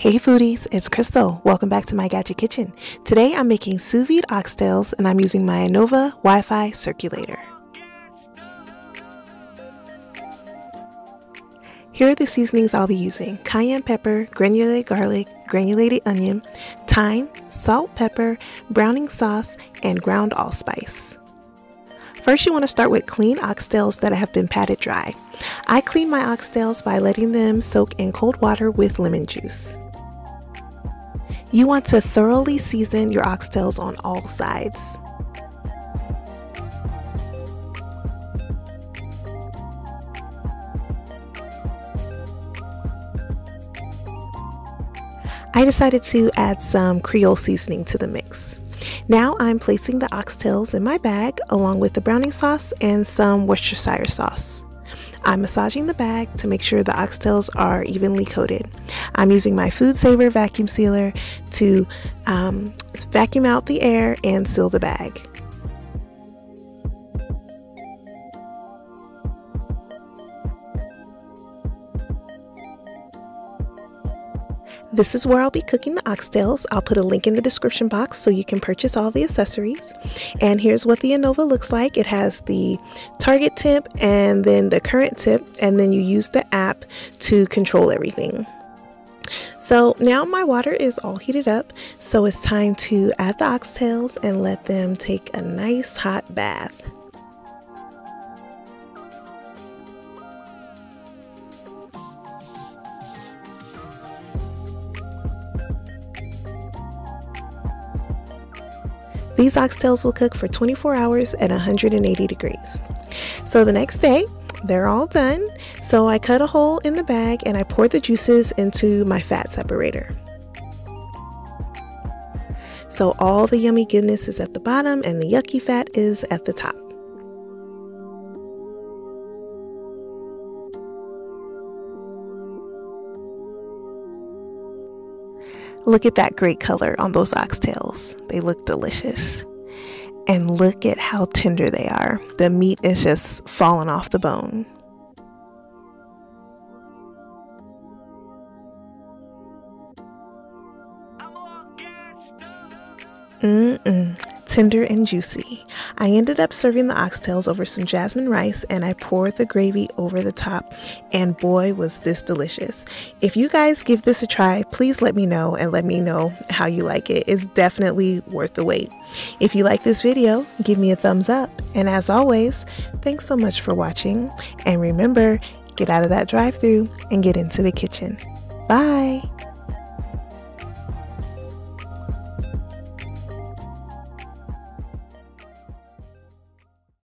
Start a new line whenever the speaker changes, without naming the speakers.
Hey foodies, it's Chrystal. Welcome back to my Gadget Kitchen. Today I'm making sous vide oxtails and I'm using my Anova Wi-Fi circulator. Here are the seasonings I'll be using. Cayenne pepper, granulated garlic, granulated onion, thyme, salt, pepper, browning sauce, and ground allspice. First you want to start with clean oxtails that have been patted dry. I clean my oxtails by letting them soak in cold water with lemon juice. You want to thoroughly season your oxtails on all sides. I decided to add some Creole seasoning to the mix. Now I'm placing the oxtails in my bag along with the browning sauce and some Worcestershire sauce. I'm massaging the bag to make sure the oxtails are evenly coated. I'm using my FoodSaver vacuum sealer to um, vacuum out the air and seal the bag. This is where I'll be cooking the oxtails. I'll put a link in the description box so you can purchase all the accessories. And here's what the Anova looks like. It has the target temp and then the current temp and then you use the app to control everything. So now my water is all heated up, so it's time to add the oxtails and let them take a nice hot bath. These oxtails will cook for 24 hours at 180 degrees. So the next day, they're all done. So I cut a hole in the bag and I pour the juices into my fat separator. So all the yummy goodness is at the bottom and the yucky fat is at the top. Look at that great color on those oxtails. They look delicious. And look at how tender they are. The meat is just falling off the bone. Mmm tender and juicy. I ended up serving the oxtails over some jasmine rice and I poured the gravy over the top and boy was this delicious. If you guys give this a try, please let me know and let me know how you like it. It's definitely worth the wait. If you like this video, give me a thumbs up. And as always, thanks so much for watching and remember, get out of that drive through and get into the kitchen. Bye!